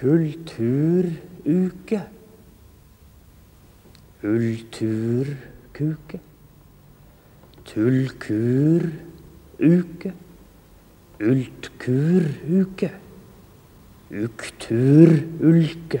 kulturuke. Ulturkuke. Tullkuruke. Ultkuruke. Ukturulke.